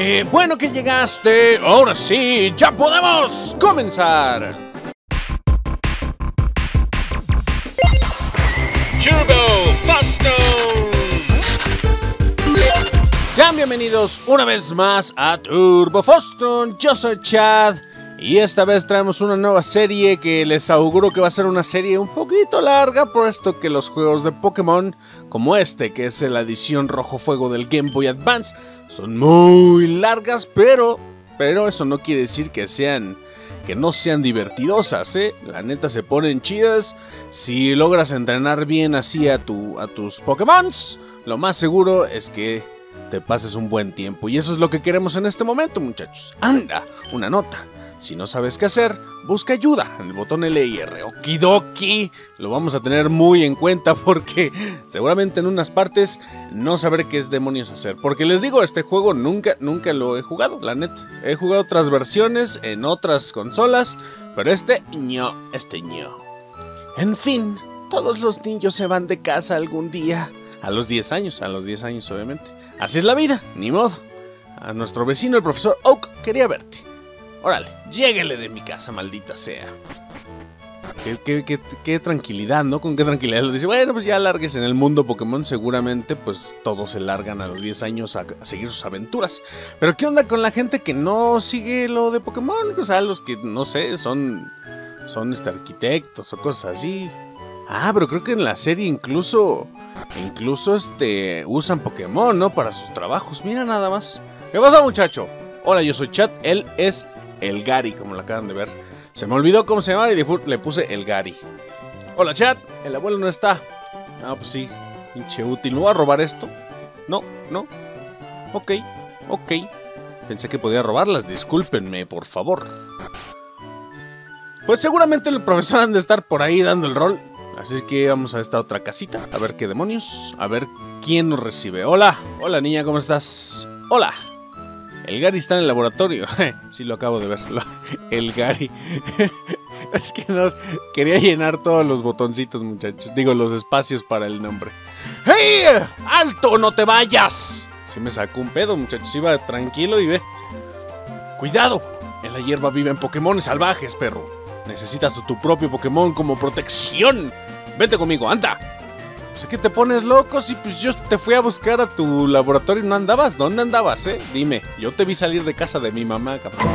Qué bueno que llegaste. Ahora sí, ya podemos comenzar. Turbo Fasto. Sean bienvenidos una vez más a Turbo Foston. Yo soy Chad y esta vez traemos una nueva serie que les auguro que va a ser una serie un poquito larga, puesto que los juegos de Pokémon, como este, que es la edición Rojo Fuego del Game Boy Advance, son muy largas, pero, pero eso no quiere decir que sean, que no sean divertidosas, ¿eh? La neta se ponen chidas. Si logras entrenar bien así a, tu, a tus Pokémon, lo más seguro es que te pases un buen tiempo. Y eso es lo que queremos en este momento, muchachos. Anda, una nota. Si no sabes qué hacer, busca ayuda en el botón LIR. Okidoki. Lo vamos a tener muy en cuenta porque seguramente en unas partes no sabré qué demonios hacer. Porque les digo, este juego nunca, nunca lo he jugado, la neta. He jugado otras versiones en otras consolas, pero este ño, este ño. En fin, todos los niños se van de casa algún día. A los 10 años, a los 10 años obviamente. Así es la vida, ni modo. A nuestro vecino, el profesor Oak, quería verte. Órale, lléguele de mi casa, maldita sea. Qué, tranquilidad, ¿no? Con qué tranquilidad lo dice. Bueno, pues ya largues en el mundo Pokémon. Seguramente, pues todos se largan a los 10 años a, seguir sus aventuras. Pero, ¿qué onda con la gente que no sigue lo de Pokémon? O sea, los que, no sé, son. Son este, arquitectos o cosas así. Ah, pero creo que en la serie incluso. Incluso este. usan Pokémon, ¿no? Para sus trabajos. Mira nada más. ¿Qué pasa, muchacho? Hola, yo soy Chat. Él es el Gary, como lo acaban de ver. Se me olvidó cómo se llama y le puse el Gary. Hola, chat. El abuelo no está. Ah, pues sí. Pinche útil. ¿No voy a robar esto? No, no. Ok, ok. Pensé que podía robarlas. Discúlpenme, por favor. Pues seguramente el profesor han de estar por ahí dando el rol. Así que vamos a esta otra casita. A ver qué demonios. A ver quién nos recibe. Hola. Hola, niña. ¿Cómo estás? Hola. El Gary está en el laboratorio. sí, lo acabo de ver. El Gary. es que no. Quería llenar todos los botoncitos, muchachos. Digo, los espacios para el nombre. ¡Hey! ¡Alto! ¡No te vayas! Se me sacó un pedo, muchachos. Iba tranquilo y ve. ¡Cuidado! En la hierba viven Pokémon salvajes, perro. Necesitas tu propio Pokémon como protección. Vete conmigo, anda. Que te pones loco si pues yo te fui a buscar a tu laboratorio y no andabas. ¿Dónde andabas, eh? Dime, yo te vi salir de casa de mi mamá, cabrón.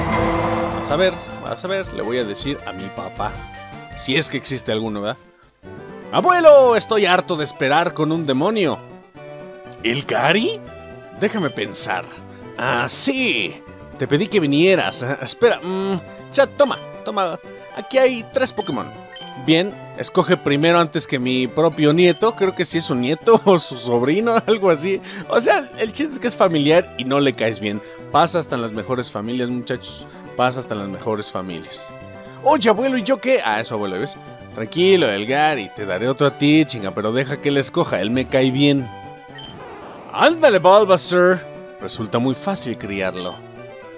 Vas a ver, vas a ver, le voy a decir a mi papá. Si es que existe alguno, ¿verdad? Abuelo, estoy harto de esperar con un demonio. ¿El Gary? Déjame pensar. Ah, sí. Te pedí que vinieras. Espera. Mm, chat, toma, toma. Aquí hay tres Pokémon bien, escoge primero antes que mi propio nieto. Creo que si es su nieto o su sobrino, algo así. O sea, el chiste es que es familiar y no le caes bien. Pasa hasta en las mejores familias, muchachos. Pasa hasta en las mejores familias. Oye, abuelo, ¿y yo qué? Ah, eso, abuelo, ¿ves? Tranquilo, Elgar, y te daré otro a ti, chinga, pero deja que él escoja, él me cae bien. Ándale, Bulbasaur. Resulta muy fácil criarlo.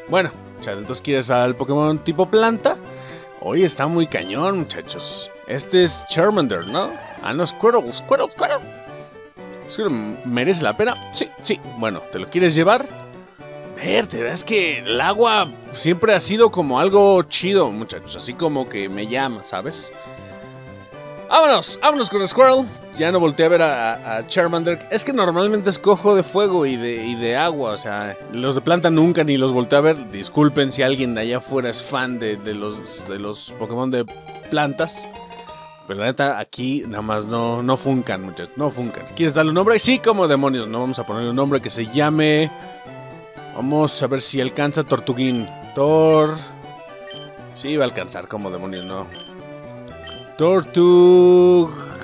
Bueno, Chad, entonces quieres al Pokémon tipo planta. Hoy está muy cañón, muchachos. Este es Charmander, ¿no? Ah, no, Squirtle, Squirtle, Squirtle. ¿Merece la pena? Sí, sí. Bueno, ¿te lo quieres llevar? Verte, es que el agua siempre ha sido como algo chido, muchachos. Así como que me llama, ¿sabes? Vámonos, vámonos con Squirrel. Ya no volteé a ver a, Charmander. Es que normalmente escojo de fuego y de, de, agua. O sea, los de planta nunca ni los volteé a ver. Disculpen si alguien de allá afuera es fan de, los, de los Pokémon de plantas. Pero la neta, aquí nada más no, no funcan, muchachos. No funcan. ¿Quieres darle un nombre? Sí, como demonios. No vamos a ponerle un nombre que se llame. Vamos a ver si alcanza Tortuguín. Tor. Sí, va a alcanzar como demonios, no. Tortug.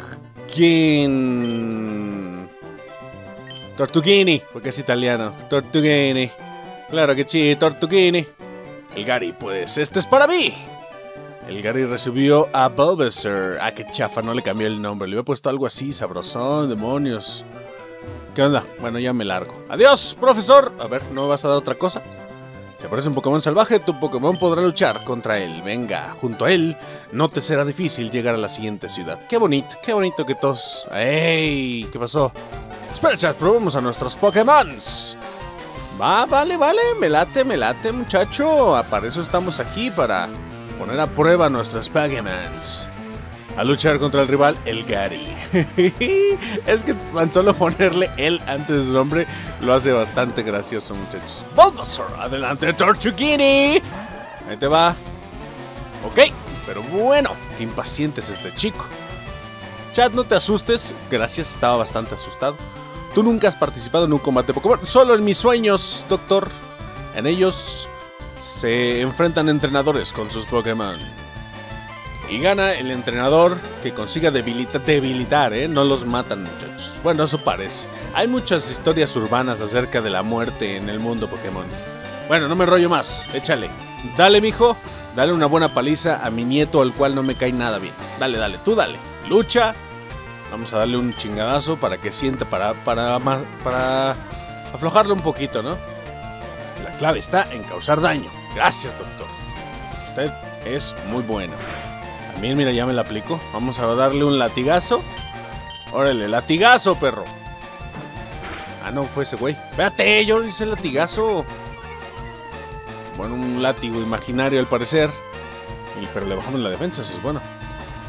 Tortuguini. Tortughini, porque es italiano. Tortughini. Claro que sí, Tortughini. El Gary, pues este es para mí. El Gary recibió a Bulbasaur. Ah, qué chafa, no le cambié el nombre. Le había puesto algo así, sabrosón, demonios. ¿Qué onda? Bueno, ya me largo. Adiós, profesor. A ver, ¿no vas a dar otra cosa? Si aparece un Pokémon salvaje, tu Pokémon podrá luchar contra él. Venga, junto a él, no te será difícil llegar a la siguiente ciudad. Qué bonito, qué bonito que todos... ¡Ey! ¿Qué pasó? Espera, chat, probemos a nuestros Pokémon. Va, vale, vale, me late, me late, muchacho. Para eso estamos aquí, para poner a prueba nuestras Pagamans. A luchar contra el rival, el Gary. es que tan solo ponerle él antes de su nombre lo hace bastante gracioso, muchachos. Bulbasaur, adelante, Tortuguini. Ahí te va. Ok, pero bueno, qué impaciente es este chico. Chat, no te asustes. Gracias, estaba bastante asustado. Tú nunca has participado en un combate Pokémon. Solo en mis sueños, doctor. En ellos se enfrentan entrenadores con sus Pokémon. Y gana el entrenador que consiga debilitar, ¿eh? No los matan, muchachos. Bueno, eso parece. Hay muchas historias urbanas acerca de la muerte en el mundo Pokémon. Bueno, no me rollo más. Échale. Dale, mijo. Dale una buena paliza a mi nieto al cual no me cae nada bien. Dale, dale, tú dale. Lucha. Vamos a darle un chingadazo para que sienta, para, para, para aflojarlo un poquito, ¿no? La clave está en causar daño. Gracias, doctor. Usted es muy bueno. También, mira, ya me la aplico. Vamos a darle un latigazo. Órale, latigazo, perro. Ah, no, fue ese güey. Espérate, yo hice latigazo. Bueno, un látigo imaginario al parecer. Pero le bajamos la defensa, eso es bueno.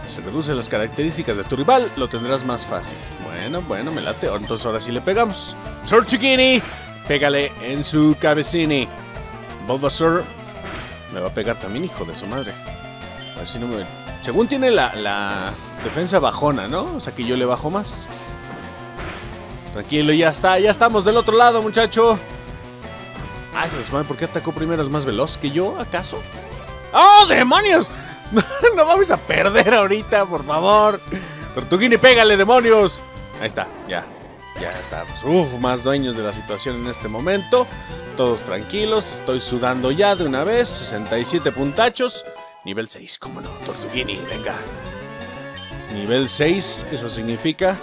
Se reducen las características de tu rival, lo tendrás más fácil. Bueno, bueno, me late. Entonces ahora sí le pegamos. Tortuguini, pégale en su cabecini. Bulbasaur me va a pegar también, hijo de su madre. A ver si no me... Según tiene la, la defensa bajona, ¿no? O sea que yo le bajo más. Tranquilo, ya está. Ya estamos del otro lado, muchacho. Ay, Dios mío, ¿por qué atacó primero? ¿Es más veloz que yo, acaso? ¡Oh, demonios! no vamos a perder ahorita, por favor. Tortuguini, pégale, demonios. Ahí está, ya. Ya estamos. Uf, más dueños de la situación en este momento. Todos tranquilos. Estoy sudando ya de una vez. 67 puntachos. Nivel 6, cómo no. Tortuguini, venga. Nivel 6, eso significa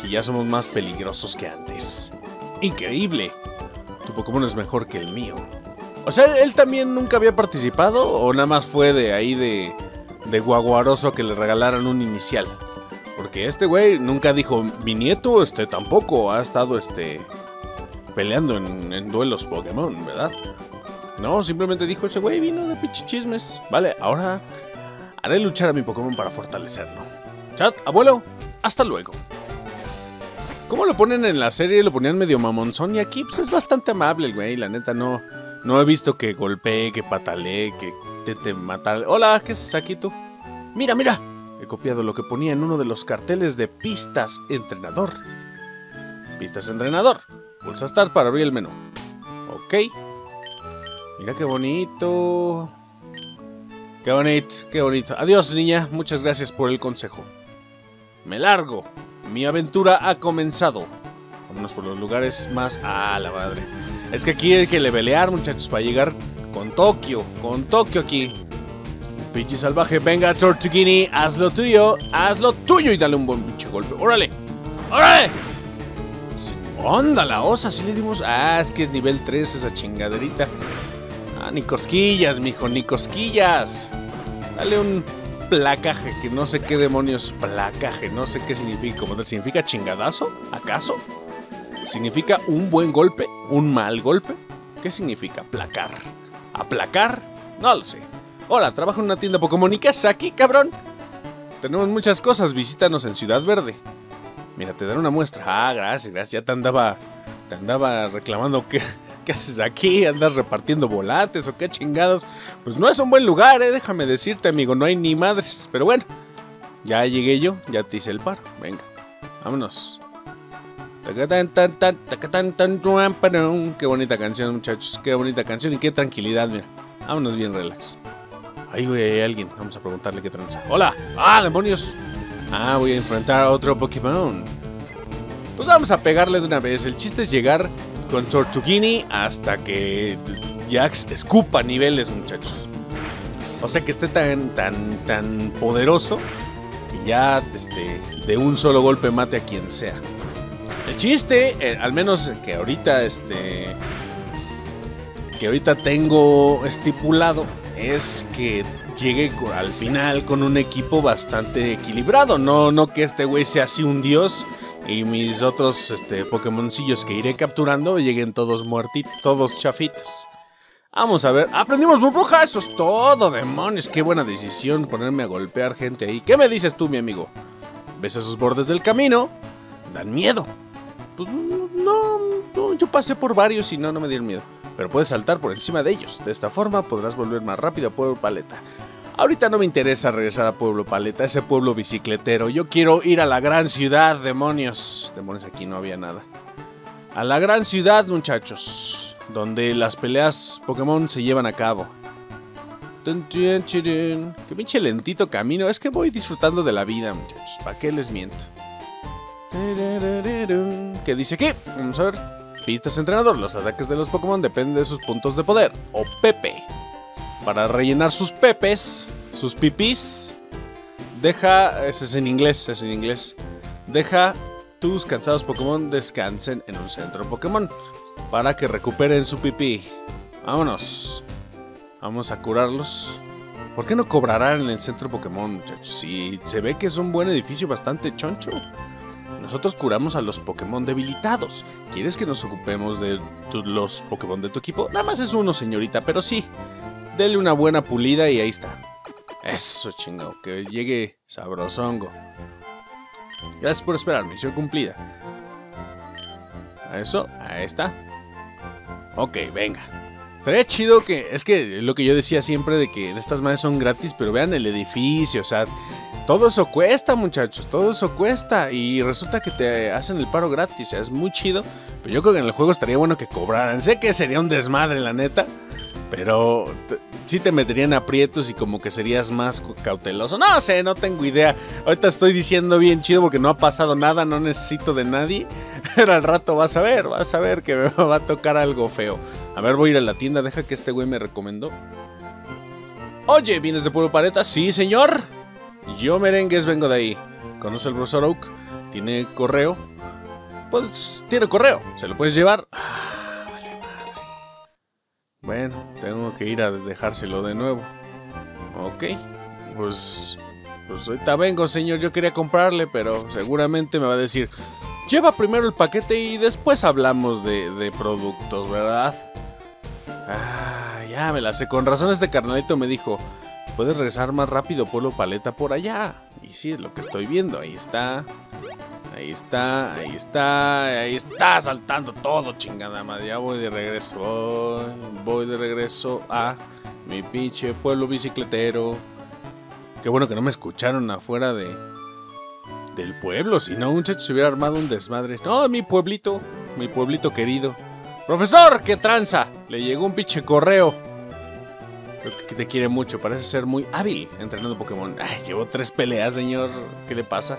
que ya somos más peligrosos que antes. Increíble. Tu Pokémon es mejor que el mío. O sea, él también nunca había participado o nada más fue de ahí de, de guaguaroso que le regalaran un inicial. Porque este güey nunca dijo, mi nieto este tampoco ha estado este peleando en, duelos Pokémon, ¿verdad? No, simplemente dijo ese güey vino de pichichismes. Vale, ahora haré luchar a mi Pokémon para fortalecerlo. Chat, abuelo, hasta luego. ¿Cómo lo ponen en la serie? Lo ponían medio mamonzón y aquí pues es bastante amable el güey, la neta no no he visto que golpee, que patalee, que te matar. Hola, ¿qué es aquí tú? Mira, mira. He copiado lo que ponía en uno de los carteles de pistas entrenador. Pistas entrenador. Pulsa Start para abrir el menú. Ok. Mira qué bonito. Qué bonito, qué bonito. Adiós, niña. Muchas gracias por el consejo. Me largo. Mi aventura ha comenzado. Vámonos por los lugares más... ¡Ah, la madre! Es que aquí hay que levelear, muchachos, para llegar con Tokio. Con Tokio aquí. Pinche salvaje, venga, Tortuguini, haz lo tuyo, haz lo tuyo y dale un buen pinche golpe. ¡Órale! ¡Órale! onda, la osa, sí le dimos. Ah, es que es nivel 3 esa chingaderita. Ah, ni cosquillas, mijo, ni cosquillas. Dale un placaje, que no sé qué demonios placaje, no sé qué significa. ¿Cómo significa chingadazo? ¿Acaso? ¿Significa un buen golpe? ¿Un mal golpe? ¿Qué significa placar? ¿Aplacar? No lo sé. Hola, trabajo en una tienda Pokémon y ¿qué es aquí, cabrón? Tenemos muchas cosas, visítanos en Ciudad Verde. Mira, te daré una muestra. Ah, gracias, gracias. Ya te andaba, te andaba reclamando qué, qué haces aquí, andas repartiendo volantes o qué chingados. Pues no es un buen lugar, eh, déjame decirte, amigo, no hay ni madres. Pero bueno, ya llegué yo, ya te hice el paro. Venga, vámonos. Qué bonita canción, muchachos. Qué bonita canción y qué tranquilidad, mira. Vámonos bien relax. Ahí, güey, hay alguien. Vamos a preguntarle qué tranza. ¡Hola! ¡Ah, demonios! Ah, voy a enfrentar a otro Pokémon. Pues vamos a pegarle de una vez. El chiste es llegar con Tortuguini hasta que Jax escupa niveles, muchachos. O sea que esté tan, tan, tan poderoso que ya este, de un solo golpe mate a quien sea. El chiste, eh, al menos que ahorita, este. Que ahorita tengo estipulado, es que llegue al final con un equipo bastante equilibrado. No, no que este güey sea así un dios y mis otros este, Pokémoncillos que iré capturando lleguen todos muertitos, todos chafitos. Vamos a ver. ¡Aprendimos burbuja! Eso es todo, demonios. Qué buena decisión ponerme a golpear gente ahí. ¿Qué me dices tú, mi amigo? ¿Ves esos bordes del camino? Dan miedo. Pues no, no, yo pasé por varios y no, no me dieron miedo. Pero puedes saltar por encima de ellos. De esta forma podrás volver más rápido a Pueblo Paleta. Ahorita no me interesa regresar a Pueblo Paleta, ese pueblo bicicletero. Yo quiero ir a la gran ciudad, demonios. Demonios, aquí no había nada. A la gran ciudad, muchachos donde las peleas Pokémon se llevan a cabo. Qué pinche lentito camino. Es que voy disfrutando de la vida, muchachos. ¿Para qué les miento? ¿Qué dice aquí? Vamos a ver. Pistas entrenador. Los ataques de los Pokémon dependen de sus puntos de poder. O Pepe. Para rellenar sus pepes, sus pipis, deja. Ese es en inglés, es en inglés. Deja tus cansados Pokémon descansen en un centro Pokémon para que recuperen su pipí. Vámonos. Vamos a curarlos. ¿Por qué no cobrarán en el centro Pokémon, muchachos? Si se ve que es un buen edificio bastante choncho. Nosotros curamos a los Pokémon debilitados. ¿Quieres que nos ocupemos de los Pokémon de tu equipo? Nada más es uno, señorita, pero sí. Dele una buena pulida y ahí está. Eso, chingo. Que llegue sabrosongo. Gracias por esperar, misión cumplida. Eso, ahí está. Ok, venga. Estaría chido que. Es que lo que yo decía siempre de que estas madres son gratis, pero vean el edificio, o sea. Todo eso cuesta, muchachos, todo eso cuesta. Y resulta que te hacen el paro gratis, es muy chido. Pero yo creo que en el juego estaría bueno que cobraran. Sé que sería un desmadre, la neta. Pero sí te meterían aprietos y como que serías más cauteloso. No sé, no tengo idea. Ahorita estoy diciendo bien chido porque no ha pasado nada, no necesito de nadie. Pero al rato vas a ver, vas a ver que me va a tocar algo feo. A ver, voy a ir a la tienda, deja que este güey me recomendó. Oye, ¿vienes de Pueblo Pareta? Sí, señor. Yo merengues vengo de ahí. ¿Conoce el profesor Oak? ¿Tiene correo? Pues tiene correo, se lo puedes llevar. Bueno, tengo que ir a dejárselo de nuevo. Ok, pues, pues ahorita vengo, señor. Yo quería comprarle, pero seguramente me va a decir, lleva primero el paquete y después hablamos de, productos, ¿verdad? Ah, ya me la sé. Con razón este carnalito me dijo, puedes regresar más rápido, Pueblo Paleta, por allá. Y sí, es lo que estoy viendo. Ahí está. Ahí está, ahí está, ahí está saltando todo, chingada madre. Ya voy de regreso, voy, de regreso a mi pinche pueblo bicicletero. Qué bueno que no me escucharon afuera de del pueblo, si no, un se hubiera armado un desmadre. No, mi pueblito, mi pueblito querido. Profesor, qué tranza. Le llegó un pinche correo. Creo que te quiere mucho, parece ser muy hábil entrenando Pokémon. Ay, llevo tres peleas, señor. ¿Qué le pasa?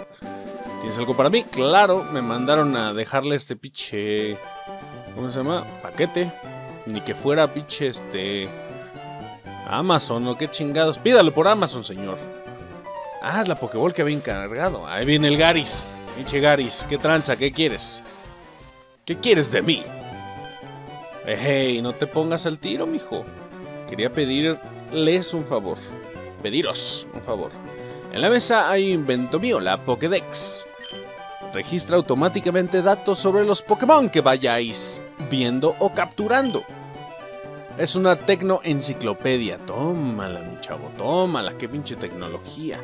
¿Tienes algo para mí? Claro, me mandaron a dejarle este pinche... ¿Cómo se llama? Paquete. Ni que fuera pinche este... Amazon o qué chingados. Pídalo por Amazon, señor. Ah, es la Pokéball que había encargado. Ahí viene el Garis. Pinche Garis, ¿qué tranza? ¿Qué quieres? ¿Qué quieres de mí? Hey, no te pongas al tiro, mijo. Quería pedirles un favor. Pediros un favor. En la mesa hay invento mío, la Pokédex registra automáticamente datos sobre los Pokémon que vayáis viendo o capturando. Es una tecno enciclopedia. Tómala, mi chavo, tómala, qué pinche tecnología.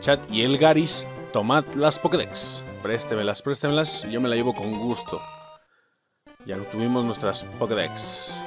Chat y el Garis, tomad las Pokédex. Préstemelas, préstemelas, yo me la llevo con gusto. Ya tuvimos nuestras Pokédex.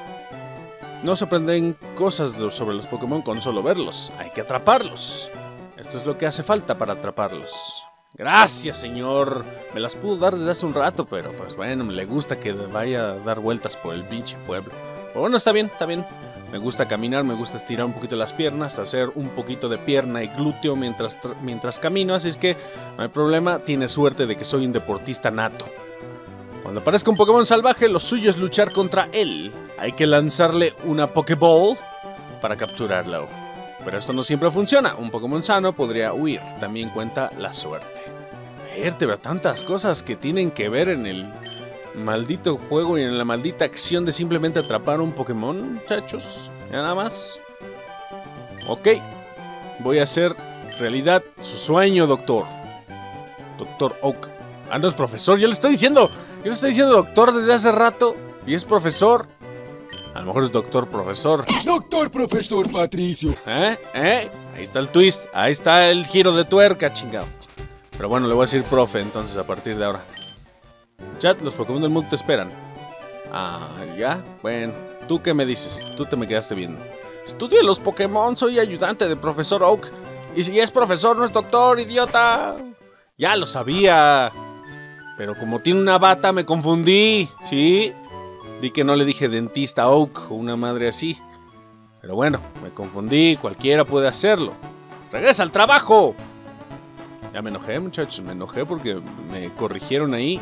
No se aprenden cosas sobre los Pokémon con solo verlos, hay que atraparlos. Esto es lo que hace falta para atraparlos. Gracias, señor. Me las pudo dar desde hace un rato, pero pues bueno, me le gusta que vaya a dar vueltas por el pinche pueblo. Pero bueno, está bien, está bien. Me gusta caminar, me gusta estirar un poquito las piernas, hacer un poquito de pierna y glúteo mientras, mientras camino, así es que no hay problema, tiene suerte de que soy un deportista nato. Cuando aparezca un Pokémon salvaje, lo suyo es luchar contra él. Hay que lanzarle una Pokéball para capturarlo. Pero esto no siempre funciona. Un Pokémon sano podría huir. También cuenta la suerte. Vértebra, tantas cosas que tienen que ver en el maldito juego y en la maldita acción de simplemente atrapar un Pokémon, muchachos. Nada más. Ok. Voy a hacer realidad su sueño, doctor. Doctor Oak. Ah, no es profesor, yo le estoy diciendo. Yo le estoy diciendo doctor desde hace rato. Y es profesor. A lo mejor es doctor profesor. Doctor profesor Patricio. ¿Eh? ¿Eh? Ahí está el twist. Ahí está el giro de tuerca, chingado. Pero bueno, le voy a decir profe entonces a partir de ahora. Chat, los Pokémon del mundo te esperan. Ah, ya. Bueno, ¿tú qué me dices? Tú te me quedaste viendo. Estudio los Pokémon, soy ayudante del profesor Oak. Y si es profesor, no es doctor, idiota. Ya lo sabía. Pero como tiene una bata, me confundí. ¿Sí? Di que no le dije dentista Oak o una madre así. Pero bueno, me confundí. Cualquiera puede hacerlo. ¡Regresa al trabajo! Ya me enojé, muchachos. Me enojé porque me corrigieron ahí.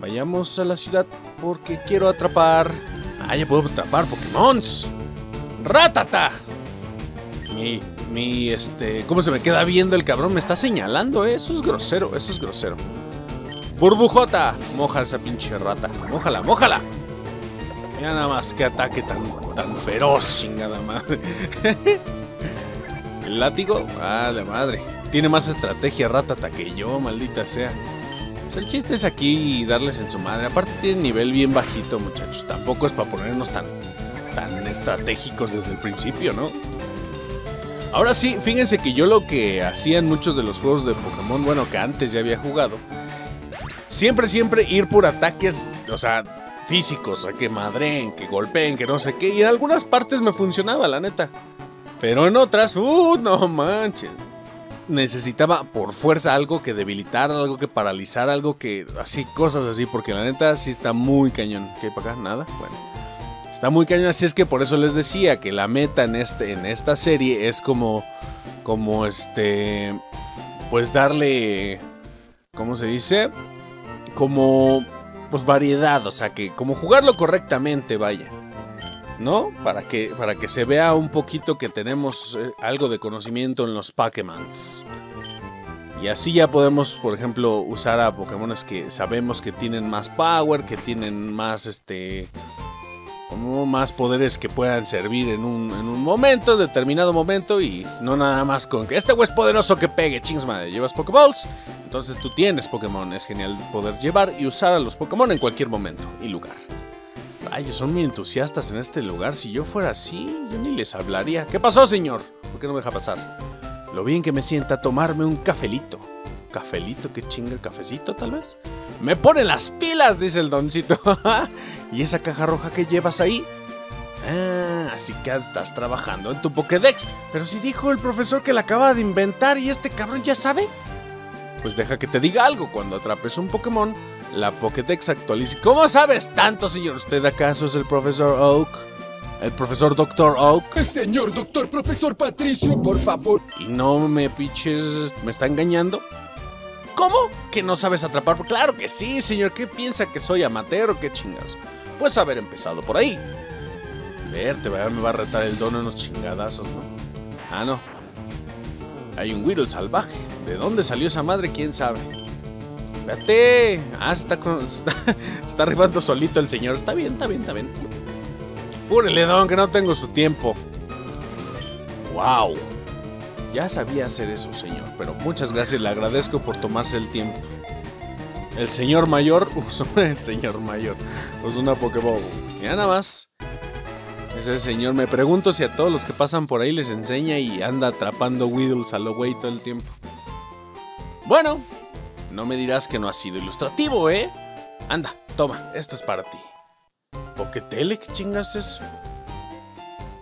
Vayamos a la ciudad porque quiero atrapar. Ah, ya puedo atrapar Pokémons. ¡Rátata! Mi, mi, este... ¿Cómo se me queda viendo el cabrón? Me está señalando, ¿eh? Eso es grosero, eso es grosero. Burbujota. Moja esa pinche rata. Mójala, mójala. Mira nada más qué ataque tan, tan feroz, chingada madre. el látigo, vale madre. Tiene más estrategia ratata que yo, maldita sea. Pues el chiste es aquí darles en su madre. Aparte tiene nivel bien bajito, muchachos. Tampoco es para ponernos tan, tan estratégicos desde el principio, ¿no? Ahora sí, fíjense que yo lo que hacía en muchos de los juegos de Pokémon, bueno, que antes ya había jugado, siempre, siempre ir por ataques, o sea, físicos, a que madren, que golpeen, que no sé qué. Y en algunas partes me funcionaba, la neta. Pero en otras, uh, no manches. Necesitaba por fuerza algo que debilitar, algo que paralizar, algo que. Así, cosas así, porque la neta sí está muy cañón. ¿Qué hay para acá? Nada. Bueno. Está muy cañón, así es que por eso les decía que la meta en, este, en esta serie es como. Como este. Pues darle. ¿Cómo se dice? Como. Pues variedad, o sea que. Como jugarlo correctamente, vaya. ¿No? Para que, para que se vea un poquito que tenemos eh, algo de conocimiento en los Pokémons. Y así ya podemos, por ejemplo, usar a Pokémon que sabemos que tienen más power, que tienen más este como más poderes que puedan servir en un, en un momento, determinado momento, y no nada más con que este güey es poderoso que pegue, chings madre, llevas Pokéballs, entonces tú tienes Pokémon, es genial poder llevar y usar a los Pokémon en cualquier momento y lugar. Ay, son muy entusiastas en este lugar, si yo fuera así, yo ni les hablaría. ¿Qué pasó, señor? ¿Por qué no me deja pasar? Lo bien que me sienta tomarme un cafelito. ¿Cafelito? ¿Qué chinga el cafecito, tal vez? ¡Me pone las pilas! Dice el doncito. ¿Y esa caja roja que llevas ahí? Ah, así que estás trabajando en tu Pokédex. Pero si dijo el profesor que la acaba de inventar y este cabrón ya sabe. Pues deja que te diga algo. Cuando atrapes un Pokémon, la Pokédex actualiza. ¿Cómo sabes tanto, señor? ¿Usted acaso es el profesor Oak? ¿El profesor Doctor Oak? Señor doctor profesor Patricio, por favor. Y no me piches, ¿me está engañando? ¿Cómo? ¿Que no sabes atrapar? Claro que sí, señor. ¿Qué piensa que soy amateur o qué chingas? Pues haber empezado por ahí. Verte, me va a retar el dono unos chingadazos, ¿no? Ah, no. Hay un Whirl salvaje. ¿De dónde salió esa madre? ¿Quién sabe? Espérate. Ah, se está, con, está, está arribando solito el señor. Está bien, está bien, está bien. Púrele, don, que no tengo su tiempo. ¡Wow! Ya sabía hacer eso, señor, pero muchas gracias, le agradezco por tomarse el tiempo. El señor mayor usó el señor mayor. Usó una Pokéball. Ya nada más. Ese señor, me pregunto si a todos los que pasan por ahí les enseña y anda atrapando Weedles a lo güey todo el tiempo. Bueno, no me dirás que no ha sido ilustrativo, ¿eh? Anda, toma, esto es para ti. ¿Poketele? ¿Qué chingas es?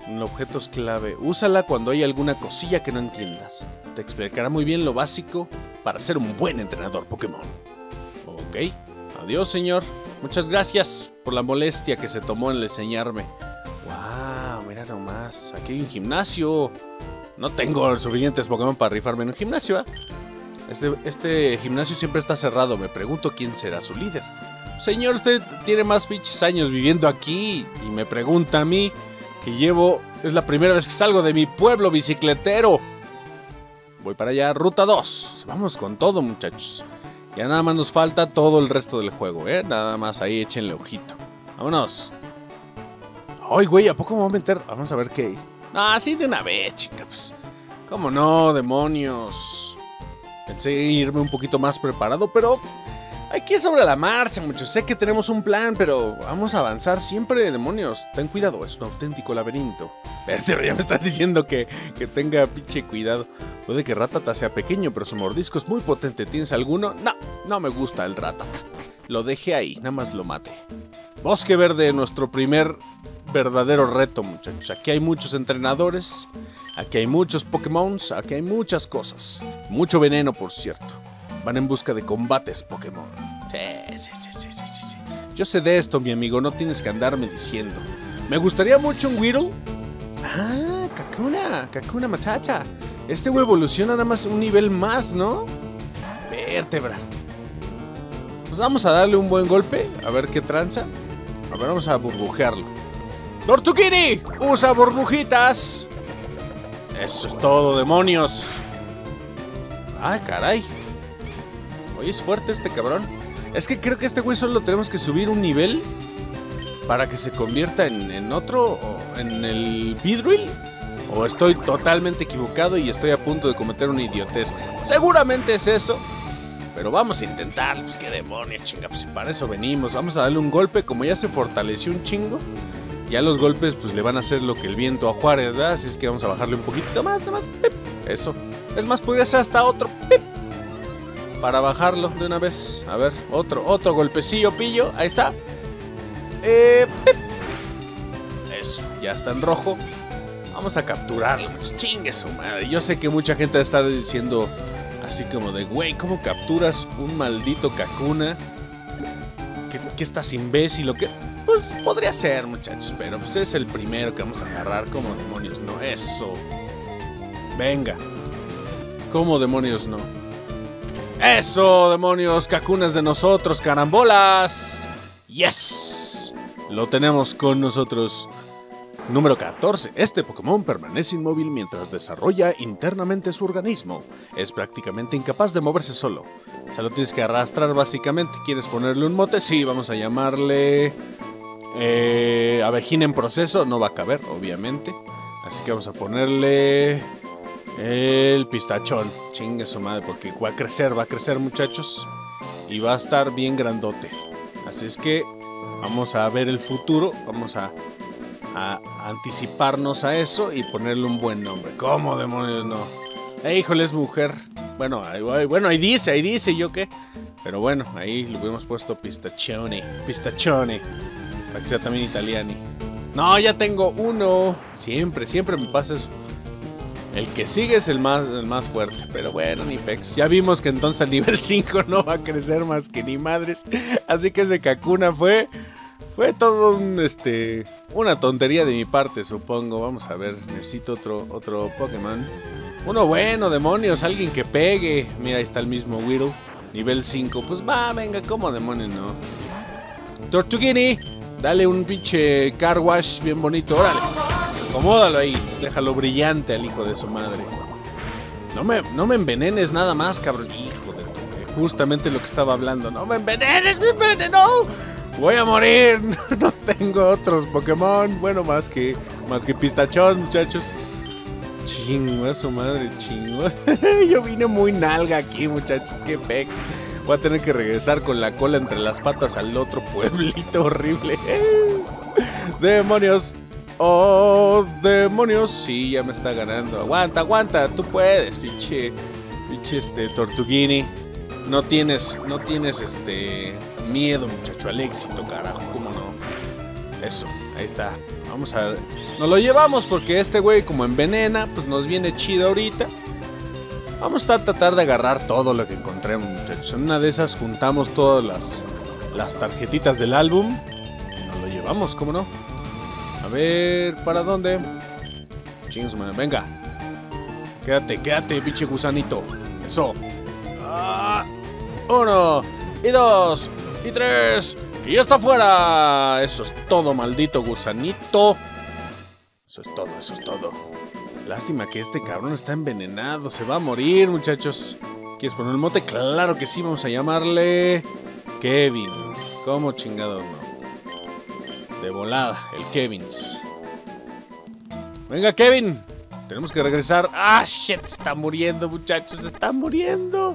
Objetos clave. Úsala cuando hay alguna cosilla que no entiendas. Te explicará muy bien lo básico para ser un buen entrenador Pokémon. Ok. Adiós, señor. Muchas gracias por la molestia que se tomó en enseñarme. ¡Wow! Mira nomás. Aquí hay un gimnasio. No tengo suficientes Pokémon para rifarme en un gimnasio, ¿eh? Este, este gimnasio siempre está cerrado. Me pregunto quién será su líder. Señor, usted tiene más pinches años viviendo aquí y me pregunta a mí que llevo... Es la primera vez que salgo de mi pueblo bicicletero. Voy para allá, ruta 2. Vamos con todo, muchachos. Ya nada más nos falta todo el resto del juego, ¿eh? Nada más ahí échenle ojito. Vámonos. Ay, güey, ¿a poco me voy a meter? Vamos a ver qué hay. Ah, sí, de una vez, chica. Pues. ¿Cómo no, demonios? Pensé irme un poquito más preparado, pero hay que sobre la marcha, muchachos. Sé que tenemos un plan, pero vamos a avanzar siempre, demonios. Ten cuidado, es un auténtico laberinto. Pero ya me están diciendo que, que tenga pinche cuidado. Puede que Ratata sea pequeño, pero su mordisco es muy potente. ¿Tienes alguno? No, no me gusta el Ratata. Lo dejé ahí, nada más lo mate. Bosque Verde, nuestro primer verdadero reto, muchachos. Aquí hay muchos entrenadores, aquí hay muchos Pokémon, aquí hay muchas cosas. Mucho veneno, por cierto. Van en busca de combates Pokémon. Sí, sí, sí, sí, sí, sí, sí. Yo sé de esto, mi amigo, no tienes que andarme diciendo. Me gustaría mucho un Weedle. Ah, Kakuna, Kakuna muchacha. Este güey evoluciona nada más un nivel más, ¿no? Vértebra. Pues vamos a darle un buen golpe, a ver qué tranza. A ver, vamos a burbujearlo. ¡Tortuguini! ¡Usa burbujitas! Eso es todo, demonios. ¡Ay, caray! Oye, es fuerte este cabrón. Es que creo que este güey solo tenemos que subir un nivel para que se convierta en, otro, en el Vidril. O estoy totalmente equivocado y estoy a punto de cometer una idiotez. Seguramente es eso. Pero vamos a intentarlo. Pues qué demonios, chinga. Pues para eso venimos. Vamos a darle un golpe. Como ya se fortaleció un chingo. Ya los golpes pues le van a hacer lo que el viento a Juárez, ¿verdad? Así es que vamos a bajarle un poquito más, más. Eso. Es más, podría ser hasta otro. Pip. Para bajarlo de una vez. A ver, otro, otro golpecillo, pillo. Ahí está. Eh. Eso, ya está en rojo. Vamos a capturarlo, pues, chingue su madre. Yo sé que mucha gente estar diciendo así como de, güey, ¿cómo capturas un maldito Kakuna? ¿Qué, qué estás imbécil o qué? Pues podría ser, muchachos, pero pues es el primero que vamos a agarrar. como demonios no? Eso. Venga. ¿Cómo demonios no? ¡Eso, demonios! ¡Kakunas de nosotros, carambolas! ¡Yes! Lo tenemos con nosotros. Número 14. Este Pokémon permanece inmóvil mientras desarrolla internamente su organismo. Es prácticamente incapaz de moverse solo. Se lo tienes que arrastrar básicamente. ¿Quieres ponerle un mote? Sí, vamos a llamarle... Eh, en proceso. No va a caber, obviamente. Así que vamos a ponerle... El pistachón. Chingue su madre, porque va a crecer, va a crecer muchachos. Y va a estar bien grandote. Así es que vamos a ver el futuro. Vamos a anticiparnos a eso y ponerle un buen nombre. ¿Cómo demonios no? Eh, híjole, es mujer. Bueno, ahí, bueno, ahí dice, ahí dice yo qué. Pero bueno, ahí le hubiéramos puesto pistachone. Pistachone. Para que sea también italiani. No, ya tengo uno. Siempre, siempre me pasa eso. El que sigue es el más, el más fuerte. Pero bueno, ni pex. Ya vimos que entonces el nivel 5 no va a crecer más que ni madres. Así que ese Kakuna fue fue todo un, este, una tontería de mi parte, supongo. Vamos a ver, necesito otro, otro Pokémon. Uno bueno, demonios, alguien que pegue. Mira, ahí está el mismo Whirl, nivel 5. Pues va, venga, ¿cómo demonios no? Tortuguini, dale un pinche car wash bien bonito, órale. Acomódalo ahí, déjalo brillante al hijo de su madre. No me, no me envenenes nada más, cabrón. Hijo de tu... Justamente lo que estaba hablando. No me envenenes, me envenenó. Voy a morir. No tengo otros Pokémon. Bueno, más que más que pistachón, muchachos. Chingo a su madre, chingo. Yo vine muy nalga aquí, muchachos. Qué pec. Voy a tener que regresar con la cola entre las patas al otro pueblito horrible. ¡Demonios! ¡Oh, demonios! Sí, ya me está ganando. Aguanta, aguanta. Tú puedes, pinche. Pinche este Tortuguini. No tienes. No tienes este miedo, muchacho, al éxito, carajo, ¿cómo no? Eso, ahí está. Vamos a. Nos lo llevamos porque este güey, como envenena, pues nos viene chido ahorita. Vamos a tratar de agarrar todo lo que encontremos, muchachos. En una de esas juntamos todas las, las tarjetitas del álbum y nos lo llevamos, ¿cómo no? A ver, ¿para dónde? Chingos, man. Venga. Quédate, quédate, pinche gusanito. Eso. Ah, uno y dos y tres. Y está fuera. Eso es todo, maldito gusanito. Eso es todo, eso es todo. Lástima que este cabrón está envenenado. Se va a morir, muchachos. ¿Quieres poner el mote? Claro que sí. Vamos a llamarle Kevin. ¿Cómo chingado no? De volada, el Kevins. Venga, Kevin. Tenemos que regresar. ¡Ah, shit! Está muriendo, muchachos. Está muriendo.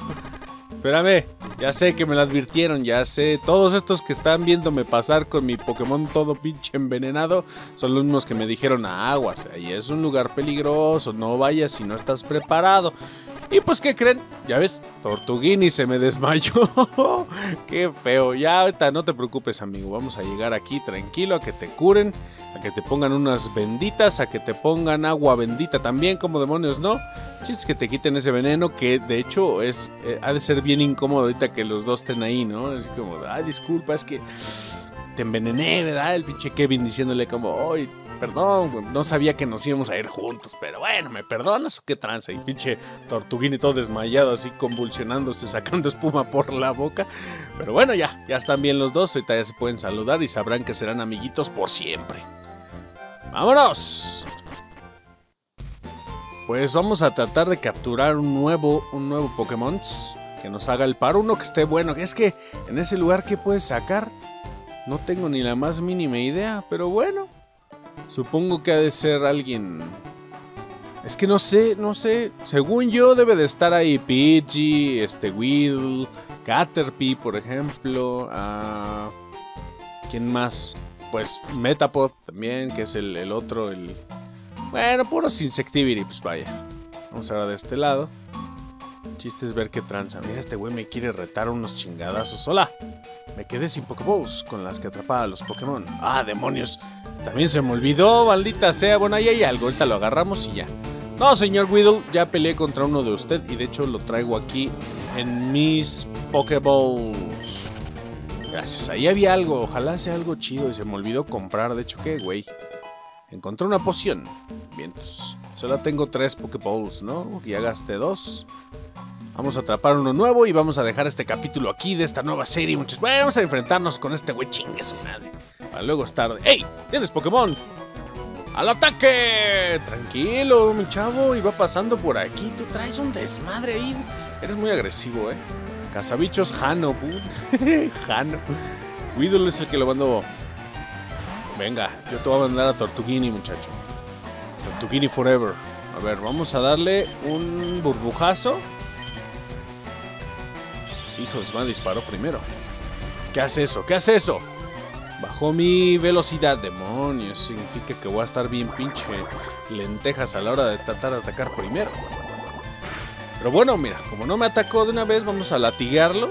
Espérame. Ya sé que me lo advirtieron. Ya sé. Todos estos que están viéndome pasar con mi Pokémon todo pinche envenenado son los mismos que me dijeron aguas. Ahí es un lugar peligroso. No vayas si no estás preparado. Y pues, ¿qué creen? Ya ves, Tortuguini se me desmayó. Qué feo. Ya ahorita no te preocupes, amigo. Vamos a llegar aquí tranquilo a que te curen, a que te pongan unas benditas, a que te pongan agua bendita también, como demonios, ¿no? Chistes que te quiten ese veneno, que de hecho es eh, ha de ser bien incómodo ahorita que los dos estén ahí, ¿no? Así como, ay, disculpa, es que te envenené, ¿verdad? El pinche Kevin diciéndole como, ay, perdón, no sabía que nos íbamos a ir juntos, pero bueno, ¿me perdonas o qué tranza? Y pinche Tortuguini todo desmayado, así convulsionándose, sacando espuma por la boca. Pero bueno, ya, ya están bien los dos, ahorita ya se pueden saludar y sabrán que serán amiguitos por siempre. ¡Vámonos! Pues vamos a tratar de capturar un nuevo, un nuevo Pokémon que nos haga el par, uno que esté bueno. Es que en ese lugar, ¿qué puedes sacar? No tengo ni la más mínima idea, pero bueno. Supongo que ha de ser alguien... Es que no sé, no sé. Según yo debe de estar ahí Pidgey, este Will, Caterpie, por ejemplo. Ah, ¿Quién más? Pues Metapod también, que es el, otro, el... Bueno, puros Insectivity, pues vaya. Vamos ahora de este lado. El chiste es ver qué tranza. Mira, este güey me quiere retar unos chingadazos. ¡Hola! Me quedé sin Pokéballs con las que atrapaba a los Pokémon. ¡Ah, demonios! También se me olvidó, maldita sea. Bueno, ahí hay algo. Ahorita lo agarramos y ya. No, señor Weedle, ya peleé contra uno de usted y de hecho lo traigo aquí en mis Pokéballs. Gracias, ahí había algo. Ojalá sea algo chido y se me olvidó comprar. De hecho, ¿qué, güey? Encontré una poción. Vientos. Solo tengo tres Pokéballs, ¿no? Ya gasté dos. Vamos a atrapar uno nuevo y vamos a dejar este capítulo aquí de esta nueva serie, muchachos. Bueno, vamos a enfrentarnos con este güey chingue su madre. Para luego es tarde. ¡Ey! ¿Tienes Pokémon? ¡Al ataque! Tranquilo, mi chavo. Va pasando por aquí. Tú traes un desmadre ahí. Eres muy agresivo, ¿eh? Cazabichos Hano. Hano. Weedle es el que lo mandó. Venga, yo te voy a mandar a Tortuguini, muchacho. Tortuguini Forever. A ver, vamos a darle un burbujazo. Hijos, me disparó primero. ¿Qué hace eso? ¿Qué hace eso? Bajó mi velocidad, demonios. Significa que voy a estar bien pinche lentejas a la hora de tratar de atacar primero. Pero bueno, mira, como no me atacó de una vez, vamos a latigarlo.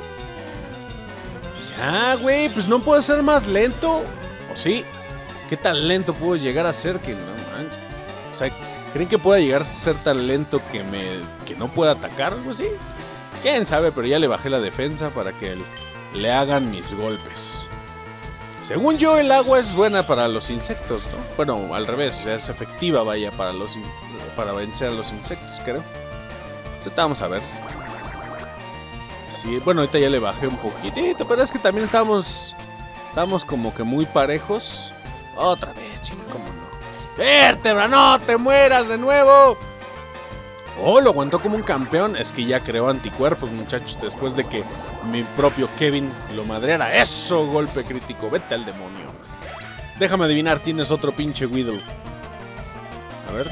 Ya, güey, pues no puedo ser más lento. ¿O sí? ¿Qué tan lento puedo llegar a ser que no manches? O sea, ¿creen que pueda llegar a ser tan lento que me que no pueda atacar? Pues sí. Quién sabe, pero ya le bajé la defensa para que le hagan mis golpes. Según yo, el agua es buena para los insectos, ¿no? Bueno, al revés, o sea, es efectiva, vaya, para, los para vencer a los insectos, creo. Entonces, vamos a ver. Sí, bueno, ahorita ya le bajé un poquitito, pero es que también estamos. Estamos como que muy parejos. Otra vez, chica, cómo no. ¡Vértebra, no te mueras de nuevo! Oh, lo aguantó como un campeón. Es que ya creó anticuerpos, muchachos, después de que mi propio Kevin lo madreara. ¡Eso! Golpe crítico. Vete al demonio. Déjame adivinar, tienes otro pinche Weedle. A ver.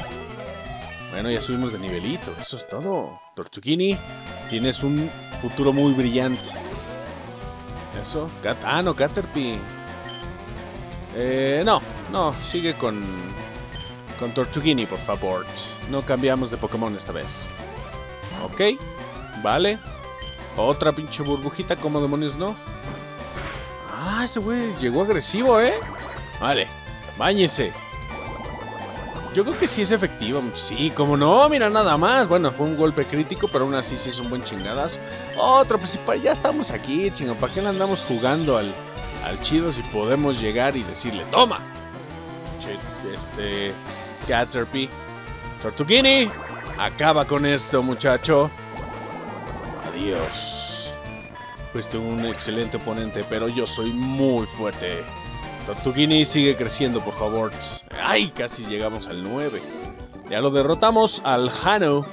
Bueno, ya subimos de nivelito. Eso es todo. Tortuguini, tienes un futuro muy brillante. Eso. ah, no, Caterpie. Eh, no, no, sigue con con Tortuguini, por favor. No cambiamos de Pokémon esta vez. Ok, vale. Otra pinche burbujita, como demonios no? Ah, ese güey llegó agresivo, ¿eh? Vale, bañese. Yo creo que sí es efectivo. Sí, como no, mira nada más. Bueno, fue un golpe crítico, pero aún así sí es un buen chingadas. Otro, pues ya estamos aquí, chingo. ¿Para qué le andamos jugando al, al chido si podemos llegar y decirle, toma? este, Caterpie. Tortuguini, acaba con esto, muchacho. Adiós. Fuiste un excelente oponente, pero yo soy muy fuerte. Tortuguini sigue creciendo, por favor. ¡Ay! Casi llegamos al 9. Ya lo derrotamos al Hano.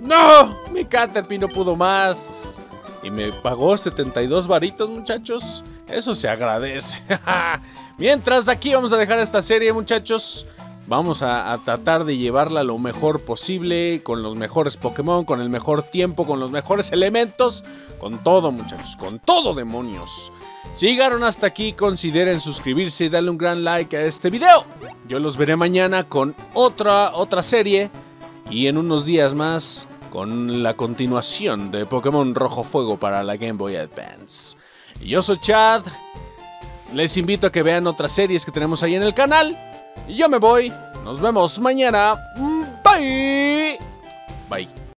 ¡No! Mi Caterpie no pudo más. Y me pagó 72 varitos, muchachos. Eso se agradece. Mientras, aquí vamos a dejar esta serie, muchachos. Vamos a, tratar de llevarla lo mejor posible, con los mejores Pokémon, con el mejor tiempo, con los mejores elementos, con todo muchachos, con todo demonios. Si llegaron hasta aquí, consideren suscribirse y darle un gran like a este video. Yo los veré mañana con otra, otra serie y en unos días más con la continuación de Pokémon Rojo Fuego para la Game Boy Advance. Yo soy Chad, les invito a que vean otras series que tenemos ahí en el canal. Yo me voy, nos vemos mañana. Bye. Bye.